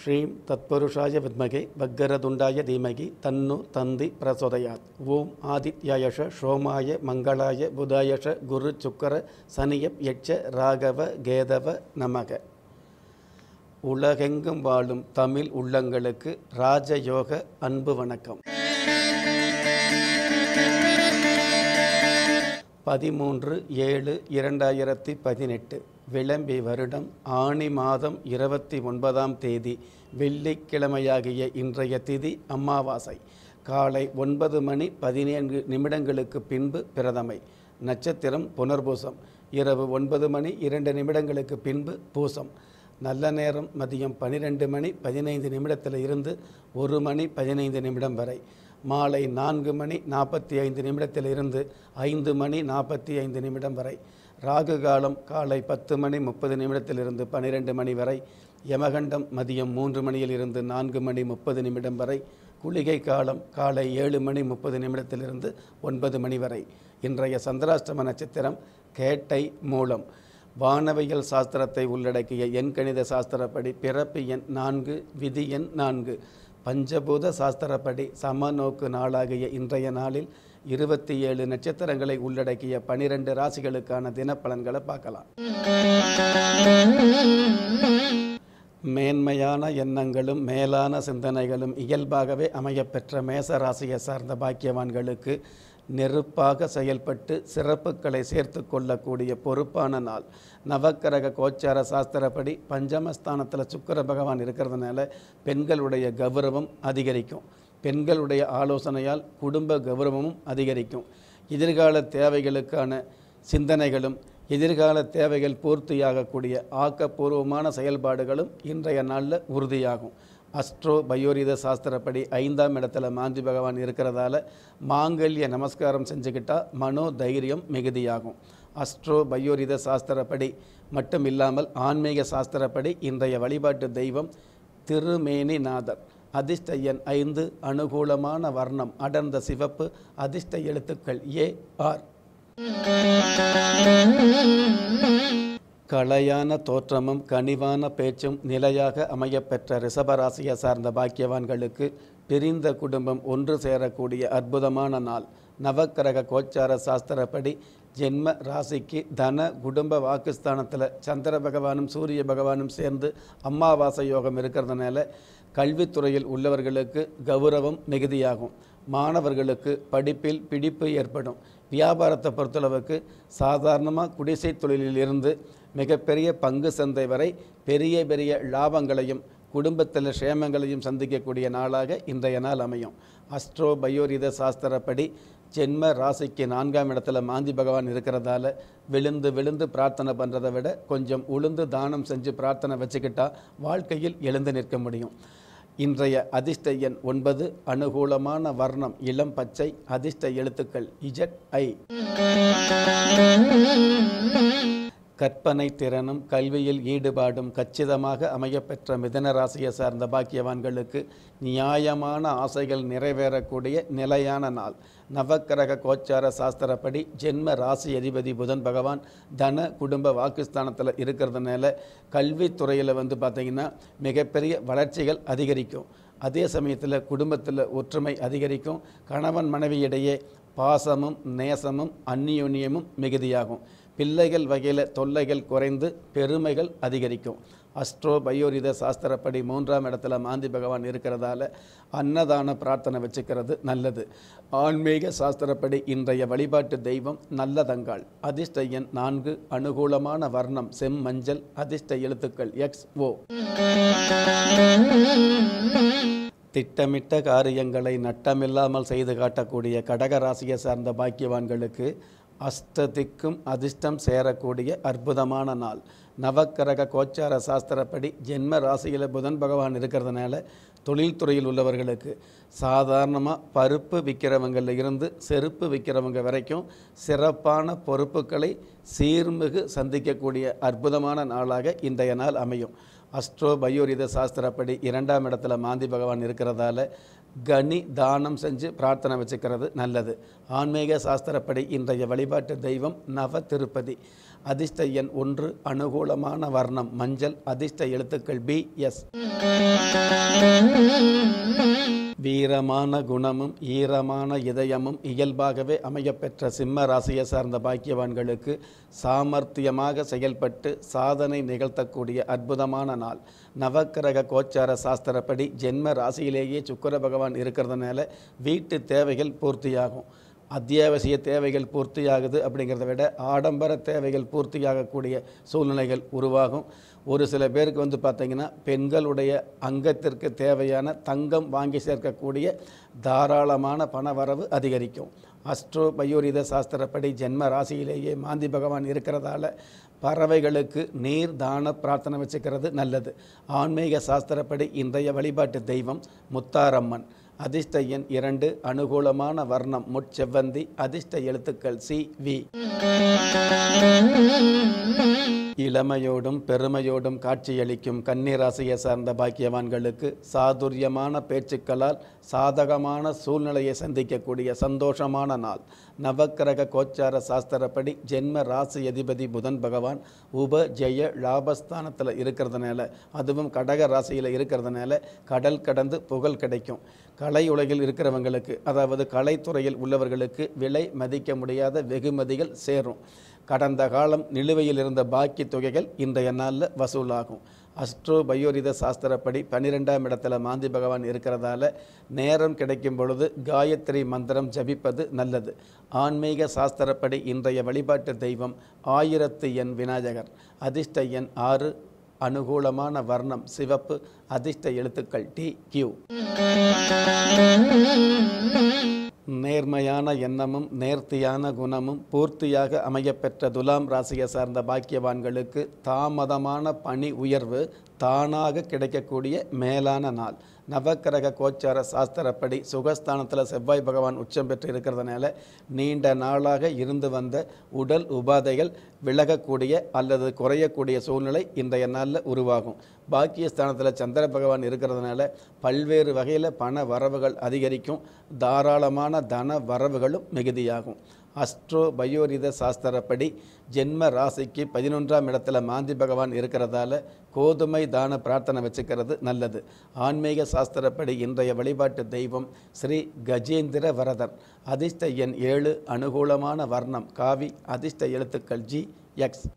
ஸ்ரீம் தத்பருஷாய வித்மகே பக்கரதுண்டாய தீமகி தன்னு தந்தி பிரசோதயாத். ஓம் ஆதித்யாயஷ சோமாய மங்களாய புதாயஷ குரு சுக்கர சனியப் யட்ச ராகவ கேதவ நமக. உலகெங்கும் வாழும் தமிழ் உள்ளங்களுக்கு ராஜயோக அன்பு வணக்கம். பதிமூன்று ஏழு இரண்டாயிரத்தி பதினெட்டு விளம்பி வருடம் ஆணி மாதம் இருபத்தி ஒன்பதாம் தேதி வெள்ளிக்கிழமையாகிய இன்றைய திதி அமாவாசை. காலை ஒன்பது மணி பதினேழு நிமிடங்களுக்கு பின்பு பிரதமை. நட்சத்திரம் புனர்பூசம். இரவு ஒன்பது மணி இரண்டு நிமிடங்களுக்கு பின்பு பூசம். நல்ல நேரம் மதியம் பனிரெண்டு மணி பதினைந்து நிமிடத்தில் இருந்து ஒரு மணி பதினைந்து நிமிடம் வரை. மாலை நான்கு மணி நாற்பத்தி ஐந்து நிமிடத்தில் இருந்து ஐந்து மணி நாற்பத்தி ஐந்து நிமிடம் வரை. ராகு காலம் காலை பத்து மணி முப்பது நிமிடத்திலிருந்து பன்னிரெண்டு மணி வரை. யமகண்டம் மதியம் மூன்று மணியில் இருந்து நான்கு மணி முப்பது நிமிடம் வரை. குளிகை காலம் காலை ஏழு மணி முப்பது நிமிடத்திலிருந்து ஒன்பது மணி வரை. இன்றைய சந்திராஷ்டம நட்சத்திரம் கேட்டை மூலம். வானவியல் சாஸ்திரத்தை உள்ளடக்கிய எண்கணித சாஸ்திரப்படி பிறப்பு எண் நான்கு விதி எண் நான்கு. பஞ்சபூத சாஸ்திரப்படி சமநோக்கு நாளாகிய இன்றைய நாளில் இருபத்தி ஏழு நட்சத்திரங்களை உள்ளடக்கிய பனிரெண்டு ராசிகளுக்கான தினப்பலன்களை பார்க்கலாம். மேன்மையான எண்ணங்களும் மேலான சிந்தனைகளும் இயல்பாகவே அமையப்பெற்ற மேச ராசியை சார்ந்த பாக்கியவான்களுக்கு நெருப்பாக செயல்பட்டு சிறப்புகளை சேர்த்து கொள்ளக்கூடிய பொறுப்பான நாள். நவக்கரக கோச்சார சாஸ்திரப்படி பஞ்சமஸ்தானத்தில் சுக்கர பகவான் இருக்கிறதுனால பெண்களுடைய கௌரவம் அதிகரிக்கும். பெண்களுடைய ஆலோசனையால் குடும்ப கௌரவமும் அதிகரிக்கும். எதிர்கால தேவைகளுக்கான சிந்தனைகளும் எதிர்கால தேவைகள் பூர்த்தியாகக்கூடிய ஆக்கப்பூர்வமான செயல்பாடுகளும் இன்றைய நாளில் உறுதியாகும். அஸ்ட்ரோ பயோரித சாஸ்திரப்படி ஐந்தாம் இடத்துல மாந்தி பகவான் இருக்கிறதால மாங்கல்ய நமஸ்காரம் செஞ்சுக்கிட்டால் மனோ தைரியம் மிகுதியாகும். அஸ்ட்ரோ பயோரித சாஸ்திரப்படி மட்டும் இல்லாமல் ஆன்மீக சாஸ்திரப்படி இன்றைய வழிபாட்டு தெய்வம் திருமேனிநாதர். அதிர்ஷ்ட எண் ஐந்து அனுகூலமான வர்ணம் அடர்ந்த சிவப்பு அதிர்ஷ்ட எழுத்துக்கள் ஏ ஆர். கலையான தோற்றமும் கனிவான பேச்சும் நிலையாக அமையப்பெற்ற ரிஷபராசியை சார்ந்த பாக்கியவான்களுக்கு பிரிந்த குடும்பம் ஒன்று சேரக்கூடிய அற்புதமான நாள். நவக்கிரக கோச்சார சாஸ்திரப்படி ஜென்ம ராசிக்கு தன குடும்ப வாக்குஸ்தானத்தில் சந்திர பகவானும் சூரிய பகவானும் சேர்ந்து அம்மாவாசை யோகம் இருக்கிறதுனால கல்வித்துறையில் உள்ளவர்களுக்கு கௌரவம் மிகுதியாகும். மாணவர்களுக்கு படிப்பில் பிடிப்பு ஏற்படும். வியாபாரத்தை பொறுத்தளவுக்கு சாதாரணமாக குடிசை தொழிலில் இருந்து மிகப்பெரிய பங்கு சந்தை வரை பெரிய பெரிய லாபங்களையும் குடும்பத்தில் க்ஷேமங்களையும் சந்திக்கக்கூடிய நாளாக இன்றைய நாள் அமையும். அஸ்ட்ரோ பயோரித சாஸ்திரப்படி ஜென்ம ராசிக்கு நான்காம் இடத்துல மாந்தி பகவான் இருக்கிறதால விழுந்து விழுந்து பிரார்த்தனை பண்ணுறதை விட கொஞ்சம் உளுந்து தானம் செஞ்சு பிரார்த்தனை வச்சுக்கிட்டா வாழ்க்கையில் எழுந்து நிற்க முடியும். இன்றைய அதிர்ஷ்ட எண் ஒன்பது அனுகூலமான வர்ணம் இளம் பச்சை அதிர்ஷ்ட எழுத்துக்கள் இஜட் ஐ. கற்பனை திறனும் கல்வியில் ஈடுபாடும் கச்சிதமாக அமையப்பெற்ற மிதன ராசியை சார்ந்த பாக்கியவான்களுக்கு நியாயமான ஆசைகள் நிறைவேறக்கூடிய நிலையான நாள். நவக்கிரக கோச்சார சாஸ்திரப்படி ஜென்ம ராசி அதிபதி புதன் பகவான் தன குடும்ப வாக்குஸ்தானத்தில் இருக்கிறதுனால கல்வித்துறையில் வந்து பார்த்திங்கன்னா மிகப்பெரிய வளர்ச்சிகள் அதிகரிக்கும். அதே சமயத்தில் குடும்பத்தில் ஒற்றுமை அதிகரிக்கும். கணவன் மனைவியிடையே பாசமும் நேசமும் அந்நியோன்யமும் மிகுதியாகும். பிள்ளைகள் வகையில் தொல்லைகள் குறைந்து பெருமைகள் அதிகரிக்கும். அஸ்ட்ரோ பயோரித சாஸ்திரப்படி மூன்றாம் இடத்துல மாந்தி பகவான் இருக்கிறதால அன்னதான பிரார்த்தனை வச்சுக்கிறது நல்லது. ஆன்மீக சாஸ்திரப்படி இன்றைய வழிபாட்டு தெய்வம் நல்லதங்காள். அதிர்ஷ்ட எண் நான்கு அனுகூலமான வர்ணம் செம்மஞ்சள் அதிர்ஷ்ட எழுத்துக்கள் எக்ஸ் ஓ திட்டமிட்ட காரியங்களை நட்டமில்லாமல் செய்து காட்டக்கூடிய கடக ராசியை சார்ந்த பாக்கியவான்களுக்கு அஷ்டதிக்கும் அதிர்ஷ்டம் சேரக்கூடிய அற்புதமான நாள். நவக்கரக கோச்சார சாஸ்திரப்படி ஜென்ம ராசியில் புதன் பகவான் இருக்கிறதுனால தொழில்துறையில் உள்ளவர்களுக்கு சாதாரணமாக பருப்பு விற்கிறவங்களில் இருந்து செருப்பு விற்கிறவங்க வரைக்கும் சிறப்பான பொறுப்புகளை சீர்மிகு சந்திக்கக்கூடிய அற்புதமான நாளாக இன்றைய நாள் அமையும். அஸ்ட்ரோ பயோரித சாஸ்திரப்படி இரண்டாம் இடத்துல மாந்தி பகவான் இருக்கிறதால கனி தானம் செஞ்சு பிரார்த்தனை வச்சுக்கிறது நல்லது. ஆன்மீக சாஸ்திரப்படி இன்றைய வழிபாட்டு தெய்வம் நவ திருப்பதி. அதிர்ஷ்ட எண் ஒன்று அனுகூலமான வர்ணம். மஞ்சள் அதிர்ஷ்ட எழுத்துக்கள் பி எஸ் வீரமான குணமும் ஈரமான இதயமும் இயல்பாகவே அமையப்பெற்ற சிம்ம ராசியை சார்ந்த பாக்கியவான்களுக்கு சாமர்த்தியமாக செயல்பட்டு சாதனை நிகழ்த்தக்கூடிய அற்புதமான நாள். நவக்கிரக கோச்சார சாஸ்திரப்படி ஜென்ம ராசியிலேயே சுக்கர பகவான் இருக்கிறதுனால வீட்டு தேவைகள் பூர்த்தியாகும். அத்தியாவசிய தேவைகள் பூர்த்தியாகுது அப்படிங்கிறத விட ஆடம்பர தேவைகள் பூர்த்தியாகக்கூடிய சூழ்நிலைகள் உருவாகும். ஒரு சில பேருக்கு வந்து பார்த்திங்கன்னா பெண்களுடைய அங்கத்திற்கு தேவையான தங்கம் வாங்கி சேர்க்கக்கூடிய தாராளமான பணவரவு அதிகரிக்கும். அஸ்ட்ரோ பயோரித சாஸ்திரப்படி ஜென்ம ராசியிலேயே மாந்தி பகவான் இருக்கிறதால பறவைகளுக்கு நீர் தான பிரார்த்தனை வச்சுக்கிறது நல்லது. ஆன்மீக சாஸ்திரப்படி இன்றைய வழிபாட்டு தெய்வம் முத்தாரம்மன். அதிர்ஷ்ட எண் இரண்டு அனுகூலமான வர்ணம் முட்செவ்வந்தி அதிர்ஷ்ட எழுத்துக்கள் சி வி. இளமையோடும் பெருமையோடும் காட்சியளிக்கும் கன்னிராசியை சார்ந்த பாக்கியவான்களுக்கு சாதுரியமான பேச்சுக்களால் சாதகமான சூழ்நிலையை சந்திக்கக்கூடிய சந்தோஷமான நாள். நவக்கிரக கோச்சார சாஸ்திரப்படி ஜென்ம ராசி அதிபதி புதன் பகவான் உப ஜெய லாபஸ்தானத்தில் இருக்கிறதுனால அதுவும் கடக ராசியில் இருக்கிறதுனால கடல் கடந்து புகழ் கிடைக்கும். கலை உலகில் இருக்கிறவங்களுக்கு அதாவது கலைத்துறையில் உள்ளவர்களுக்கு விலை மதிக்க முடியாத வெகுமதிகள் சேரும். கடந்த காலம் நிலுவையில் இருந்த பாக்கி தொகைகள் இன்றைய நாளில் வசூலாகும். அஸ்ட்ரோ பயோரித சாஸ்திரப்படி பன்னிரெண்டாம் இடத்துல மாந்தி பகவான் இருக்கிறதால நேரம் கிடைக்கும் பொழுது காயத்ரி மந்திரம் ஜபிப்பது நல்லது. ஆன்மீக சாஸ்திரப்படி இன்றைய வழிபாட்டு தெய்வம் ஆயிரத்து எண் விநாயகர். அதிர்ஷ்ட எண் ஆறு அனுகூலமான வர்ணம் சிவப்பு அதிர்ஷ்ட எழுத்துக்கள் டி கியூ. நேர்மையான எண்ணமும் நேர்த்தியான குணமும் பூர்த்தியாக அமையப்பெற்ற துலாம் ராசியை சார்ந்த பாக்கியவான்களுக்கு தாமதமான பணி உயர்வு தானாக கிடைக்கக்கூடிய மேலான நாள். நவக்கிரக கோச்சார சாஸ்திரப்படி சுகஸ்தானத்தில் செவ்வாய் பகவான் உச்சம் பெற்று இருக்கிறதுனால நீண்ட நாளாக இருந்து வந்த உடல் உபாதைகள் விலகக்கூடிய அல்லது குறையக்கூடிய சூழ்நிலை இன்றைய நாளில் உருவாகும். பாக்கியஸ்தானத்தில் சந்திர பகவான் இருக்கிறதுனால பல்வேறு வகையில் பண வரவுகள் அதிகரிக்கும். தாராளமான தன வரவுகளும் மிகுதியாகும். அஸ்ட்ரோ பயோரித சாஸ்திரப்படி ஜென்ம ராசிக்கு பதினொன்றாம் இடத்துல மாந்தி பகவான் இருக்கிறதால கோதுமை தான பிரார்த்தனை வச்சுக்கிறது நல்லது. ஆன்மீக சாஸ்திரப்படி இன்றைய வழிபாட்டு தெய்வம் ஸ்ரீ கஜேந்திர வரதர். அதிர்ஷ்ட எண் ஏழு அனுகூலமான வர்ணம். காவி அதிர்ஷ்ட எழுத்துக்கள் ஜி எக்ஸ்.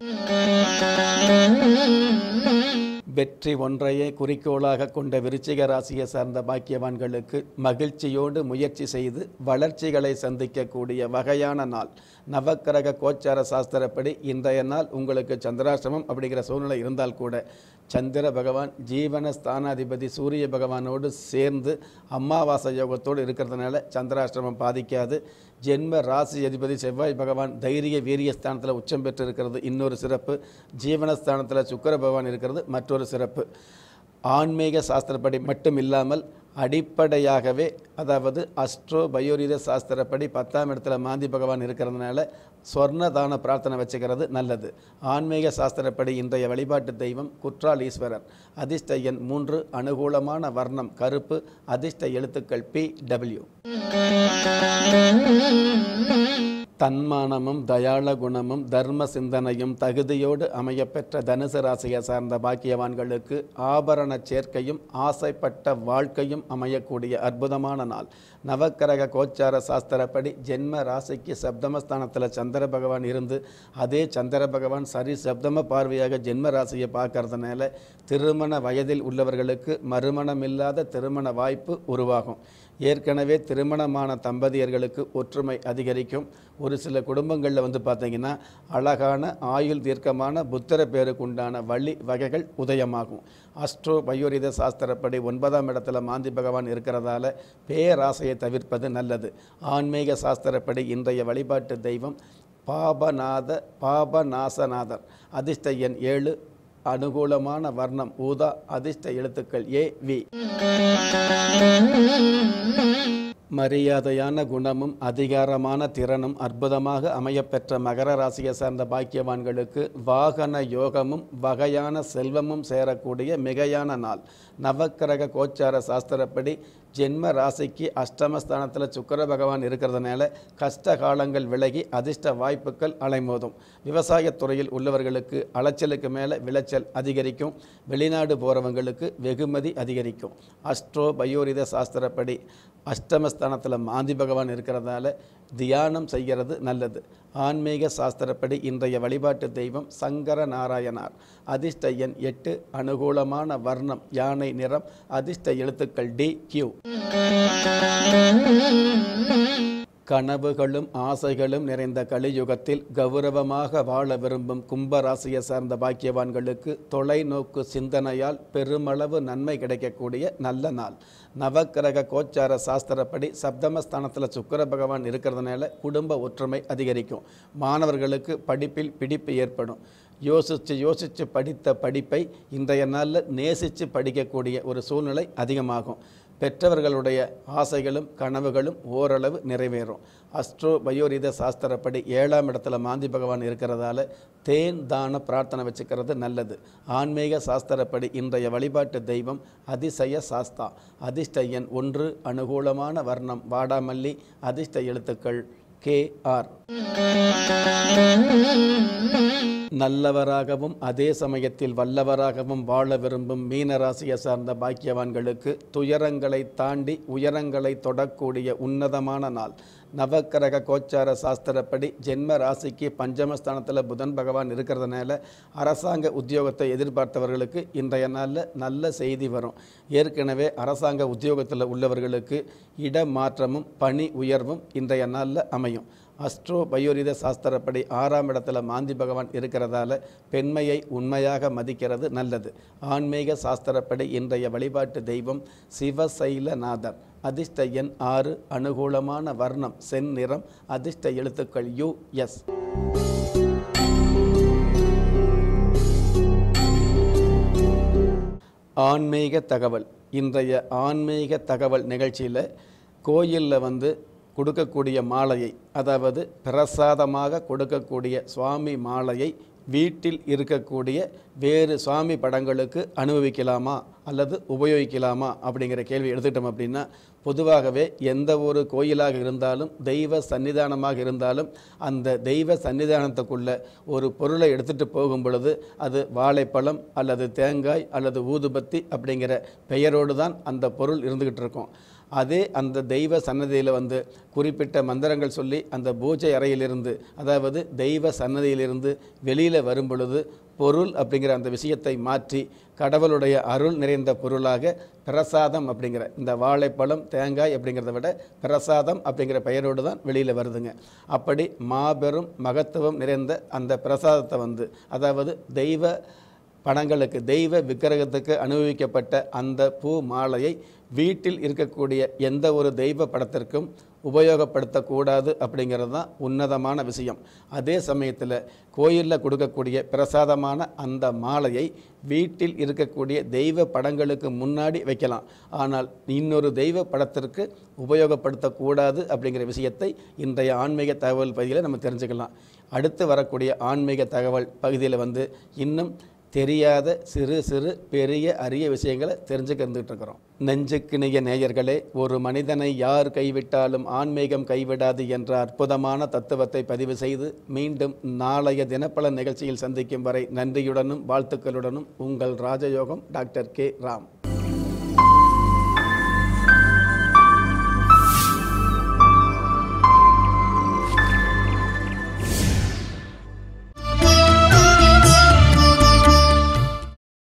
வெற்றி ஒன்றையே குறிக்கோளாக கொண்ட விருச்சிக ராசியை சார்ந்த பாக்கியவான்களுக்கு மகிழ்ச்சியோடு முயற்சி செய்து வளர்ச்சிகளை சந்திக்கக்கூடிய வகையான நாள். நவக்கிரக கோச்சார சாஸ்திரப்படி இன்றைய நாள் உங்களுக்கு சந்திராசிரமம் அப்படிங்கிற சூழ்நிலை இருந்தால் கூட சந்திர பகவான் ஜீவன ஸ்தானாதிபதி சூரிய பகவானோடு சேர்ந்து அமாவாசை யோகத்தோடு இருக்கிறதுனால சந்திராஷ்டிரமம் பாதிக்காது. ஜென்ம ராசி அதிபதி செவ்வாய் பகவான் தைரிய வீரிய ஸ்தானத்தில் உச்சம் பெற்று இருக்கிறது இன்னொரு சிறப்பு. ஜீவனஸ்தானத்தில் சுக்கர பகவான் இருக்கிறது. மற்றொரு சிறப்பு. ஆன்மீக சாஸ்திரப்படி மட்டும் இல்லாமல் அடிப்படையாகவே அதாவது அஸ்ட்ரோ பயோரித சாஸ்திரப்படி பத்தாம் இடத்துல மாந்தி பகவான் இருக்கிறதுனால சொர்ணதான பிரார்த்தனை வச்சுக்கிறது நல்லது. ஆன்மீக சாஸ்திரப்படி இன்றைய வழிபாட்டு தெய்வம் குற்றால் ஈஸ்வரர். அதிர்ஷ்ட எண் மூன்று அனுகூலமான வர்ணம் கருப்பு அதிர்ஷ்ட எழுத்துக்கள் பி டபிள்யூ தன்மானமும் தயாள குணமும் தர்ம சிந்தனையும் தகுதியோடு அமையப்பெற்ற தனுசு ராசியை சார்ந்த பாக்கியவான்களுக்கு ஆபரண சேர்க்கையும் ஆசைப்பட்ட வாழ்க்கையும் அமையக்கூடிய அற்புதமான நாள். நவக்கிரக கோச்சார சாஸ்திரப்படி ஜென்ம ராசிக்கு சப்தமஸ்தானத்தில் சந்திர பகவான் இருந்து அதே சந்திர பகவான் சரி சப்தம பார்வையாக ஜென்ம ராசியை பார்க்கறதுனால திருமண வயதில் உள்ளவர்களுக்கு மறுமணமில்லாத திருமண வாய்ப்பு உருவாகும். ஏற்கனவே திருமணமான தம்பதியர்களுக்கு ஒற்றுமை அதிகரிக்கும். ஒரு சில குடும்பங்களில் வந்து பார்த்தீங்கன்னா அழகான ஆயுள் தீர்க்கமான புத்திர பேருக்கு உண்டான வழி வகைகள் உதயமாகும். அஸ்ட்ரோ பயோரித சாஸ்திரப்படி ஒன்பதாம் இடத்துல மாந்தி பகவான் இருக்கிறதால பேராசையை தவிர்ப்பது நல்லது. ஆன்மீக சாஸ்திரப்படி இன்றைய வழிபாட்டு தெய்வம் பாபநாத பாபநாசநாதர். அதிர்ஷ்ட எண் ஏழு அனுகூலமான வர்ணம் ஊதா அதிர்ஷ்ட எழுத்துக்கள் ஏ வி. மரியாதையான குணமும் அதிகாரமான திறனும் அற்புதமாக அமையப்பெற்ற மகர ராசியை சார்ந்த பாக்கியவான்களுக்கு வாகன யோகமும் வகையான செல்வமும் சேரக்கூடிய மிகையான நாள். நவக்கிரக கோச்சார சாஸ்திரப்படி ஜென்ம ராசிக்கு அஷ்டமஸ்தானத்தில் சுக்கர பகவான் இருக்கிறதுனால கஷ்ட காலங்கள் விலகி அதிர்ஷ்ட வாய்ப்புகள் அலைமோதும். விவசாயத்துறையில் உள்ளவர்களுக்கு அலைச்சலுக்கு மேலே விளைச்சல் அதிகரிக்கும். வெளிநாடு போகிறவங்களுக்கு வெகுமதி அதிகரிக்கும். அஸ்ட்ரோ பயோரித சாஸ்திரப்படி அஷ்டமஸ்தானத்தில் மாந்தி பகவான் இருக்கிறதால தியானம் செய்கிறது நல்லது. ஆன்மீக சாஸ்திரப்படி இன்றைய வழிபாட்டு தெய்வம் சங்கர நாராயணார் அதிர்ஷ்ட எண் எட்டு அனுகூலமான வர்ணம் யானை நிறம் அதிர்ஷ்ட எழுத்துக்கள் டி கியூ. கனவுகளும் ஆசைகளும் நிறைந்த கலியுகத்தில் கௌரவமாக வாழ விரும்பும் கும்பராசியை சார்ந்த பாக்கியவான்களுக்கு தொலைநோக்கு சிந்தனையால் பெருமளவு நன்மை கிடைக்கக்கூடிய நல்ல நாள். நவக்கிரக கோச்சார சாஸ்திரப்படி சப்தமஸ்தானத்தில் சுக்கர பகவான் இருக்கிறதுனால குடும்ப ஒற்றுமை அதிகரிக்கும். மாணவர்களுக்கு படிப்பில் பிடிப்பு ஏற்படும். யோசித்து யோசித்து படித்த படிப்பை இன்றைய நாளில் நேசித்து படிக்கக்கூடிய ஒரு சூழ்நிலை அதிகமாகும். பெற்றவர்களுடைய ஆசைகளும் கனவுகளும் ஓரளவு நிறைவேறும். அஸ்ட்ரோ பயோரித சாஸ்திரப்படி ஏழாம் இடத்துல மாந்தி பகவான் இருக்கிறதால தேன் தான பிரார்த்தனை வச்சுக்கிறது நல்லது. ஆன்மீக சாஸ்திரப்படி இன்றைய வழிபாட்டு தெய்வம் அதிசய சாஸ்தா. அதிர்ஷ்ட எண் ஒன்று அனுகூலமான வர்ணம் வாடாமல்லி அதிர்ஷ்ட எழுத்துக்கள் கே ஆர். நல்லவராகவும் அதே சமயத்தில் வல்லவராகவும் வாழ விரும்பும் மீனராசியை சார்ந்த பாக்கியவான்களுக்கு துயரங்களை தாண்டி உயரங்களை தொடக்கூடிய உன்னதமான நாள். நவக்கிரக கோச்சார சாஸ்திரப்படி ஜென்ம ராசிக்கு பஞ்சமஸ்தானத்தில் புதன் பகவான் இருக்கிறதுனால அரசாங்க உத்தியோகத்தை எதிர்பார்த்தவர்களுக்கு இன்றைய நாளில் நல்ல செய்தி வரும். ஏற்கனவே அரசாங்க உத்தியோகத்தில் உள்ளவர்களுக்கு இடமாற்றமும் பணி உயர்வும் இன்றைய நாளில் அமையும். அஸ்ட்ரோ பயோரித சாஸ்திரப்படி ஆறாம் இடத்துல மாந்தி பகவான் இருக்கிறதால பெண்மையை உண்மையாக மதிக்கிறது நல்லது. ஆன்மீக சாஸ்திரப்படி இன்றைய வழிபாட்டு தெய்வம் சிவசைலநாதர். அதிர்ஷ்ட எண் ஆறு அனுகூலமான வர்ணம் செந்நிறம் அதிர்ஷ்ட எழுத்துக்கள் யு எஸ். ஆன்மீக தகவல். இன்றைய ஆன்மீக தகவல் நிகழ்ச்சியில் கோயிலில் வந்து கொடுக்கக்கூடிய மாலையை அதாவது பிரசாதமாக கொடுக்கக்கூடிய சுவாமி மாலையை வீட்டில் இருக்கக்கூடிய வேறு சுவாமி படங்களுக்கு அனுபவிக்கலாமா அல்லது உபயோகிக்கலாமா அப்படிங்கிற கேள்வி எடுத்துட்டோம் அப்படின்னா பொதுவாகவே எந்த ஒரு கோயிலாக இருந்தாலும் தெய்வ சன்னிதானமாக இருந்தாலும் அந்த தெய்வ சன்னிதானத்துக்குள்ள ஒரு பொருளை எடுத்துகிட்டு போகும் பொழுது அது வாழைப்பழம் அல்லது தேங்காய் அல்லது ஊதுபத்தி அப்படிங்கிற பெயரோடு தான் அந்த பொருள் இருந்துக்கிட்டு இருக்கும். அதே அந்த தெய்வ சன்னதியில் வந்து குறிப்பிட்ட மந்திரங்கள் சொல்லி அந்த பூஜை அறையிலிருந்து அதாவது தெய்வ சன்னதியிலிருந்து வெளியில் வரும் பொழுது பொருள் அப்படிங்கிற அந்த விஷயத்தை மாற்றி கடவுளுடைய அருள் நிறைந்த பொருளாக பிரசாதம் அப்படிங்கிற இந்த வாழைப்பழம் தேங்காய் அப்படிங்கிறத விட பிரசாதம் அப்படிங்கிற பெயரோடு தான் வெளியில் வருதுங்க. அப்படி மாபெரும் மகத்துவம் நிறைந்த அந்த பிரசாதத்தை வந்து அதாவது தெய்வ படங்களுக்கு தெய்வ விக்கிரகத்துக்கு அனுபவிக்கப்பட்ட அந்த பூ மாலையை வீட்டில் இருக்கக்கூடிய எந்த ஒரு தெய்வ படத்திற்கும் உபயோகப்படுத்தக்கூடாது அப்படிங்கிறது தான் உன்னதமான விஷயம். அதே சமயத்தில் கோயிலில் கொடுக்கக்கூடிய பிரசாதமான அந்த மாலையை வீட்டில் இருக்கக்கூடிய தெய்வ படங்களுக்கு முன்னாடி வைக்கலாம். ஆனால் இன்னொரு தெய்வ படத்திற்கு உபயோகப்படுத்தக்கூடாது அப்படிங்கிற விஷயத்தை இன்றைய ஆன்மீக தகவல் பகுதியில் நம்ம தெரிஞ்சுக்கலாம். அடுத்து வரக்கூடிய ஆன்மீக தகவல் பகுதியில் வந்து இன்னும் தெரியாத சிறு சிறு பெரிய அரிய விஷயங்களை தெரிஞ்சுக்க இருந்துகிட்டு இருக்கிறோம் நெஞ்சுக்கிணைய நேயர்களே ஒரு மனிதனை யார் கைவிட்டாலும் ஆன்மீகம் கைவிடாது என்ற அற்புதமான தத்துவத்தை பதிவு செய்து மீண்டும் நாளைய தினப்பல நிகழ்ச்சியில் சந்திக்கும் வரை நன்றியுடனும் வாழ்த்துக்களுடனும் உங்கள் ராஜயோகம் டாக்டர் கே. ராம்.